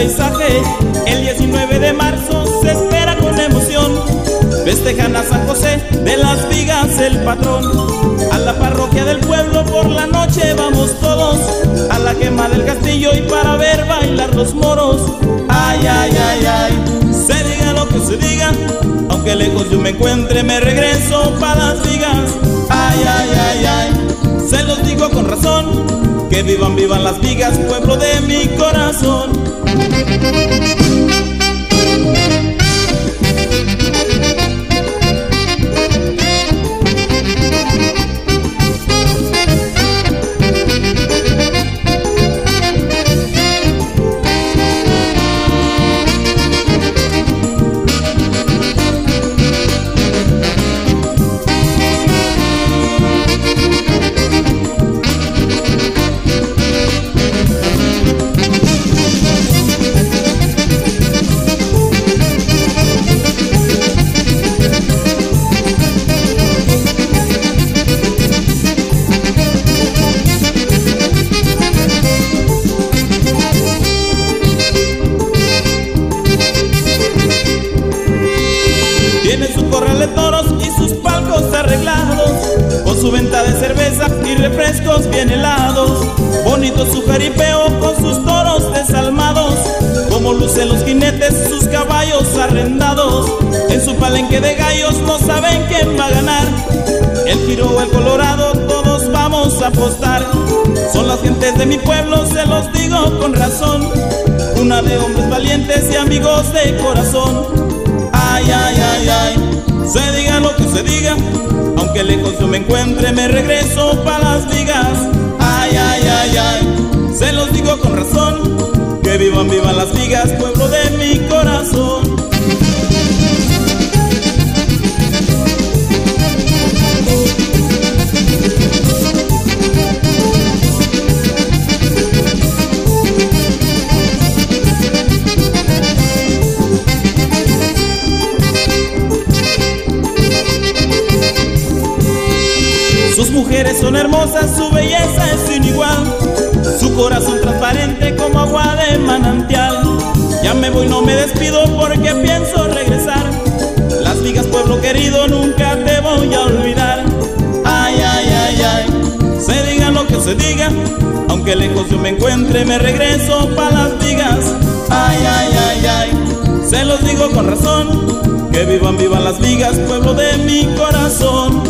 El 19 de marzo se espera con emoción. Festejan a San José de las Vigas el patrón. A la parroquia del pueblo por la noche vamos todos. A la quema del castillo y para ver bailar los moros. Ay, ay. Vivan, vivan las vigas, pueblo de mi corazón. Sus caballos arrendados. En su palenque de gallos no saben quién va a ganar. El giro el colorado, todos vamos a apostar. Son las gentes de mi pueblo, se los digo con razón. Una de hombres valientes y amigos de corazón. Ay, ay, ay, ay, se diga lo que se diga, aunque lejos yo me encuentre, me regreso para las vigas. Ay, ay, ay, ay, se los digo con razón, que vivan, vivan las vigas, pueblo mujeres son hermosas, su belleza es sin igual, su corazón transparente como agua de manantial. Ya me voy, no me despido porque pienso regresar. Las vigas, pueblo querido, nunca te voy a olvidar. Ay, ay, ay, ay, se diga lo que se diga, aunque lejos yo me encuentre, me regreso para las vigas. Ay, ay, ay, ay, se los digo con razón, que vivan, vivan las vigas, pueblo de mi corazón.